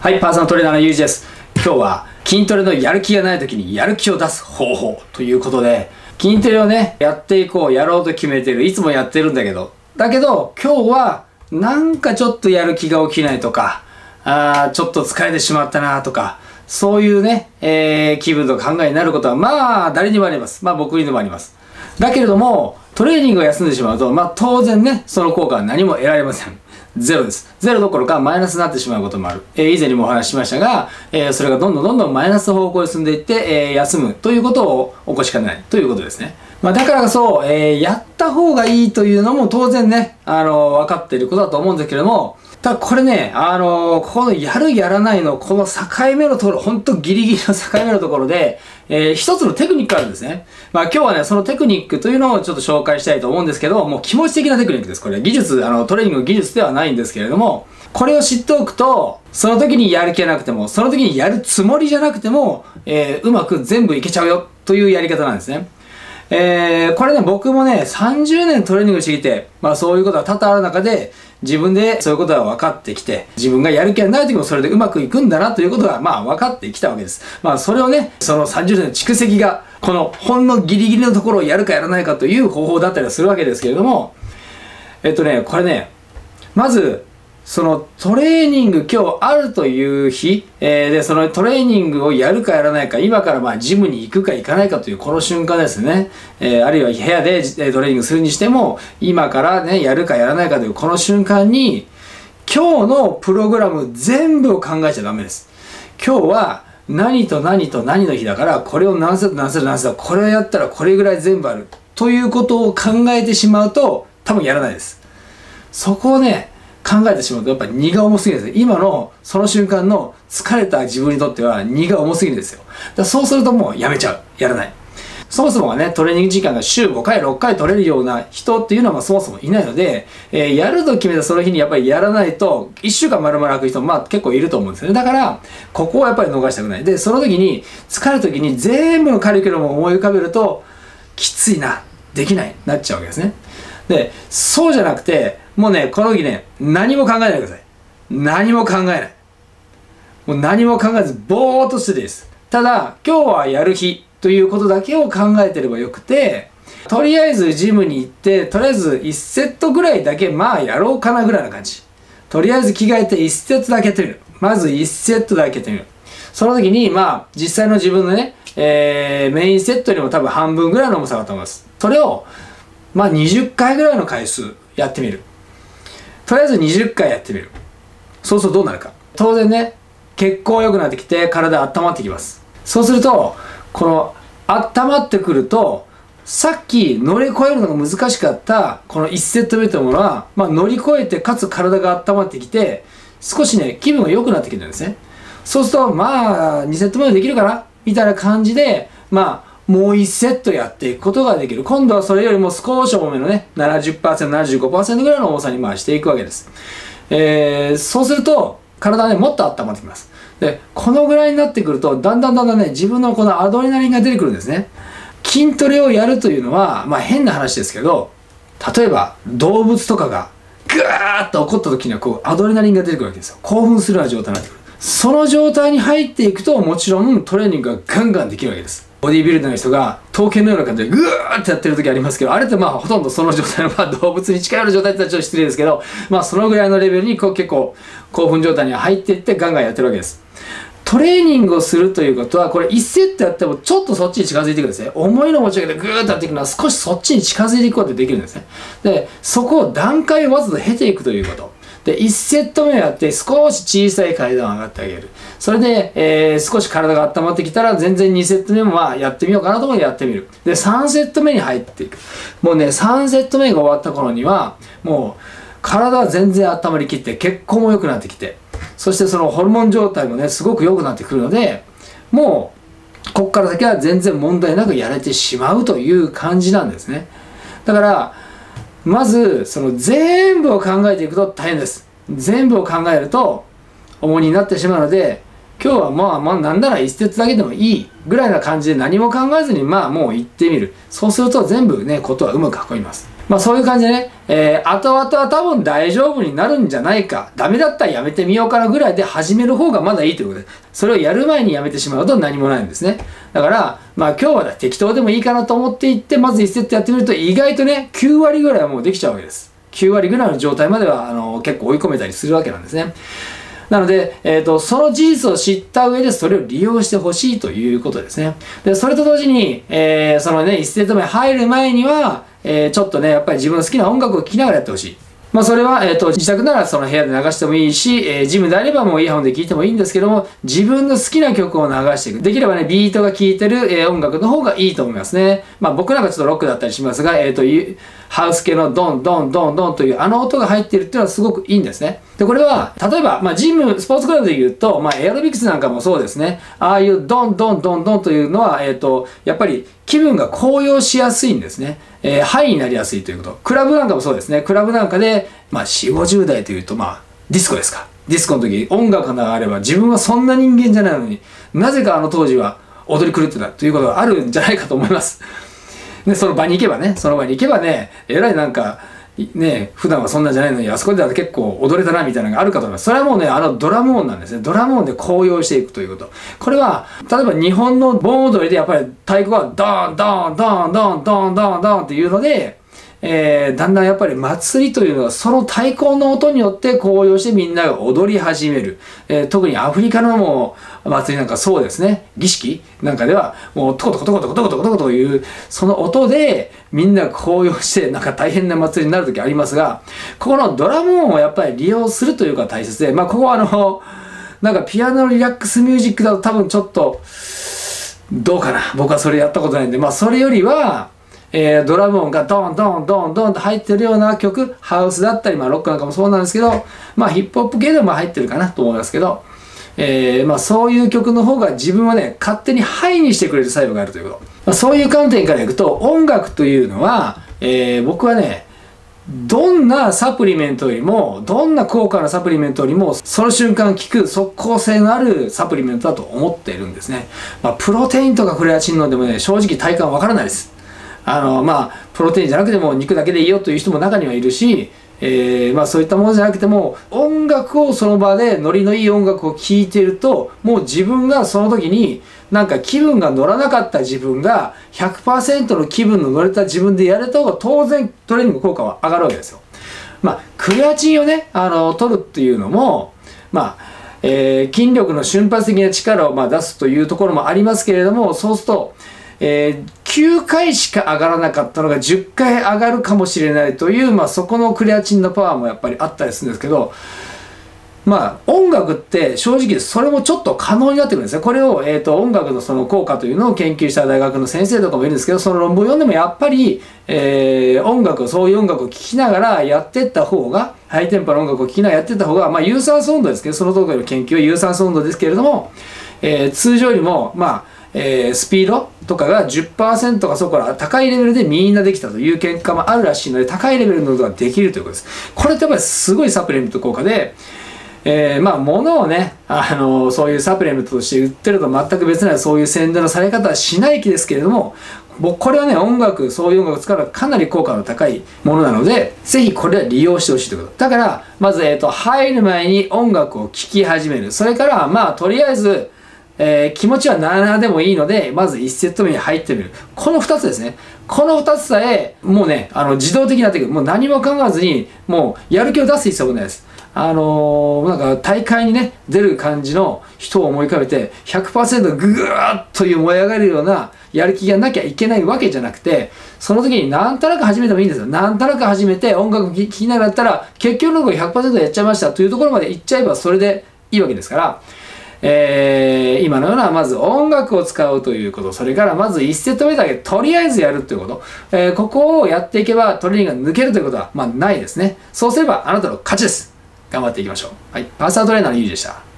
はい、パーソナルトレーナーのゆうじです。今日は筋トレのやる気がない時にやる気を出す方法ということで、筋トレをね、やっていこう、やろうと決めてる。いつもやってるんだけど。だけど、今日はなんかちょっとやる気が起きないとか、あーちょっと疲れてしまったなとか、そういうね、えー、気分と考えになることは、まあ、誰にもあります。まあ、僕にもあります。だけれども、トレーニングを休んでしまうと、まあ、当然ね、その効果は何も得られません。ゼロです。ゼロどころかマイナスになってしまうこともある。えー、以前にもお話ししましたが、えー、それがどんどんどんどんマイナス方向に進んでいって、えー、休むということを起こしかねないということですね。まあ、だからこそ、えー、やった方がいいというのも当然ね、あの分かっていることだと思うんですけれども、ただこれね、あのー、ここのやるやらないの、この境目のところ、ほんとギリギリの境目のところで、えー、一つのテクニックがあるんですね。まあ今日はね、そのテクニックというのをちょっと紹介したいと思うんですけど、もう気持ち的なテクニックです。これ技術、あの、トレーニングの技術ではないんですけれども、これを知っておくと、その時にやる気なくても、その時にやるつもりじゃなくても、えー、うまく全部いけちゃうよというやり方なんですね。えー、これね、僕もね、30年トレーニングしてきて、まあそういうことが多々ある中で、自分でそういうことが分かってきて、自分がやる気がない時もそれでうまくいくんだなということが、まあ分かってきたわけです。まあそれをね、その30年の蓄積が、このほんのギリギリのところをやるかやらないかという方法だったりするわけですけれども、えっとね、これね、まず、そのトレーニング今日あるという日、えー、で、そのトレーニングをやるかやらないか、今からまあジムに行くか行かないかというこの瞬間ですね。えー、あるいは部屋でトレーニングするにしても、今からね、やるかやらないかというこの瞬間に、今日のプログラム全部を考えちゃダメです。今日は何と何と何の日だから、これを何セット何セット何セット、これをやったらこれぐらい全部ある。ということを考えてしまうと、多分やらないです。そこをね、考えてしまうとやっぱ荷が重すぎるんです今のその瞬間の疲れた自分にとっては荷が重すぎるんですよだそうするともうやめちゃうやらないそもそもがね、トレーニング時間が週5回、6回取れるような人っていうのはそもそもいないので、えー、やると決めたその日にやっぱりやらないと、1週間丸々空く人もまあ結構いると思うんですよね。だから、ここはやっぱり逃したくない。で、その時に、疲れる時に全部のカリキュラムを思い浮かべると、きついな、できない、なっちゃうわけですね。で、そうじゃなくて、もうね、この時ね、何も考えないでください。何も考えない。もう何も考えず、ぼーっとしてです。ただ、今日はやる日ということだけを考えてればよくて、とりあえずジムに行って、とりあえず1セットぐらいだけまあやろうかなぐらいな感じ。とりあえず着替えて1セットだけやってみる。まず1セットだけやってみる。その時に、まあ、実際の自分のね、えー、メインセットよりも多分半分ぐらいの重さだと思います。それを、まあ20回ぐらいの回数やってみる。とりあえず20回やってみる。そうするとどうなるか。当然ね、血行良くなってきて体温まってきます。そうすると、この温まってくると、さっき乗り越えるのが難しかったこの1セット目というものは、まあ、乗り越えてかつ体が温まってきて少しね気分が良くなってきてるんですねそうするとまあ2セット目でできるかな？みたいな感じでまあもう1セットやっていくことができる。今度はそれよりも少し重めのね、70%、75%ぐらいの重さに回していくわけです。えー、そうすると、体ね、もっと温まってきます。で、このぐらいになってくると、だんだんだんだんね、自分のこのアドレナリンが出てくるんですね。筋トレをやるというのは、まあ変な話ですけど、例えば動物とかがぐーっと怒った時にはこうアドレナリンが出てくるわけですよ。興奮するような状態になってくる。その状態に入っていくと、もちろんトレーニングがガンガンできるわけです。ボディービルダーの人が刀剣のような感じでグーってやってる時ありますけど、あれってまあほとんどその状態の、ま あ動物に近いような状態って言ったらちょっと失礼ですけど、まあそのぐらいのレベルにこう結構興奮状態に入っていってガンガンやってるわけです。トレーニングをするということは、これ1セットやってもちょっとそっちに近づいていくんですね。重いの持ち上げてグーッとやっていくのは少しそっちに近づいていくことができるんですね。で、そこを段階をわざと経ていくということ。で、1セット目をやって少し小さい階段を上がってあげる。それで、えー、少し体が温まってきたら全然2セット目もまあやってみようかなと思ってやってみる。で、3セット目に入っていく。もうね、3セット目が終わった頃には、もう体は全然温まりきって血行も良くなってきて、そしてそのホルモン状態もね、すごく良くなってくるので、もう、こっから先は全然問題なくやれてしまうという感じなんですね。だから、まずその全部を考えていくと大変です。全部を考えると重荷になってしまうので今日はまあまあなんなら一節だけでもいいぐらいな感じで何も考えずにまあもう行ってみる。そうすると全部ねことはうまく運びます。まあそういう感じでね、えー、後々は多分大丈夫になるんじゃないか、ダメだったらやめてみようかなぐらいで始める方がまだいいということで、それをやる前にやめてしまうと何もないんですね。だから、まあ今日は適当でもいいかなと思っていって、まず1セットやってみると意外とね、9割ぐらいはもうできちゃうわけです。9割ぐらいの状態まではあの結構追い込めたりするわけなんですね。なので、えーと、その事実を知った上でそれを利用してほしいということですね。で、それと同時に、えー、そのね、1セット目入る前には、えー、ちょっとね、やっぱり自分の好きな音楽を聴きながらやってほしい。まあそれは、えっ、ー、と、自宅ならその部屋で流してもいいし、えー、ジムであればもうイヤホンで聴いてもいいんですけども、自分の好きな曲を流していく。できればね、ビートが聴いてる、えー、音楽の方がいいと思いますね。まあ僕なんかちょっとロックだったりしますが、えっ、と、ハウス系のドンドンドンドンというあの音が入っているっていうのはすごくいいんですね。で、これは、例えば、まあジム、スポーツクラブで言うと、まあエアロビクスなんかもそうですね。ああいうドンドンドンドンというのは、えっ、と、やっぱり気分が高揚しやすいんですね。えー、ハイになりやすいということ。クラブなんかもそうですね。クラブなんかで、まあ、4、50代というと、まあ、ディスコですか。ディスコの時、音楽が流れば、自分はそんな人間じゃないのに、なぜかあの当時は踊り狂ってたということがあるんじゃないかと思います。で、その場に行けばね、その場に行けばね、えらいなんか、ね、普段はそんなじゃないのに、あそこでは結構踊れたなみたいなのがあるかと思います。それはもうね、あのドラム音なんですね。ドラム音で高揚していくということ。これは、例えば日本の盆踊りでやっぱり太鼓がドーン、ドーン、ドーン、ドーン、ドーン、ドーン、ドーンっていうので、えー、だんだんやっぱり祭りというのはその太鼓の音によって高揚してみんなが踊り始める。えー、特にアフリカのも祭りなんかそうですね。儀式なんかではもうトコトコトコトコトコトコトコというその音でみんな高揚してなんか大変な祭りになる時ありますが、ここのドラム音をやっぱり利用するというか大切で、まあここはあの、なんかピアノのリラックスミュージックだと多分ちょっとどうかな。僕はそれやったことないんで、まあそれよりは、えー、ドラム音がドンドンドンドンと入ってるような曲、ハウスだったり、まあ、ロックなんかもそうなんですけど、まあ、ヒップホップ系でも入ってるかなと思いますけど、えー、まあ、そういう曲の方が自分はね、勝手にハイにしてくれる作用があるということ。まあ、そういう観点からいくと、音楽というのは、えー、僕はね、どんなサプリメントよりも、どんな高価なサプリメントよりも、その瞬間効く即効性のあるサプリメントだと思っているんですね。まあ、プロテインとかクレアチンのでもね、正直体感わからないです。あのまあプロテインじゃなくても肉だけでいいよという人も中にはいるし、えー、まあそういったものじゃなくても音楽をその場でノリのいい音楽を聴いてるともう自分がその時になんか気分が乗らなかった自分が100%の気分の乗れた自分でやれた方が当然トレーニング効果は上がるわけですよ。まあクレアチンをねあの取るっていうのもまあえー、筋力の瞬発的な力をま出すというところもありますけれどもそうするとえー、9回しか上がらなかったのが10回上がるかもしれないという、まあ、そこのクレアチンのパワーもやっぱりあったりするんですけど、まあ、音楽って正直それもちょっと可能になってくるんですね。これを、えーと、音楽のその効果というのを研究した大学の先生とかもいるんですけど、その論文を読んでもやっぱり、えー、音楽、そういう音楽を聴きながらやってった方が、ハイテンポの音楽を聴きながらやってった方が、まあ、有酸素運動ですけど、その時の研究は有酸素運動ですけれども、えー、通常よりも、まあ、えー、スピードとかが10%かそこから高いレベルでみんなできたという結果もあるらしいので高いレベルのことができるということです。これってやっぱりすごいサプリメント効果で、えー、まあ物をね、あのー、そういうサプリメントとして売ってると全く別なそういう宣伝のされ方はしない気ですけれども僕これはね音楽そういう音楽を使うのはかなり効果の高いものなのでぜひこれは利用してほしいということだからまず、えーと入る前に音楽を聴き始めるそれからまあとりあえずえー、気持ちは7でもいいので、まず1セット目に入ってみる。この2つですね。この2つさえ、もうね、あの、自動的になってくる。もう何も考えずに、もう、やる気を出す必要もないです。あのー、なんか、大会にね、出る感じの人を思い浮かべて、100%ぐーっという燃え上がるような、やる気がなきゃいけないわけじゃなくて、その時になんとなく始めてもいいんですよ。なんとなく始めて音楽聴きながらやったら、結局のところ100%やっちゃいましたというところまで行っちゃえばそれでいいわけですから、えー、今のようなまず音楽を使うということ、それからまず1セット目だけとりあえずやるということ、えー、ここをやっていけばトレーニングが抜けるということは、まあ、ないですね。そうすればあなたの勝ちです。頑張っていきましょう。はい。パーサートレーナーのゆうじでした。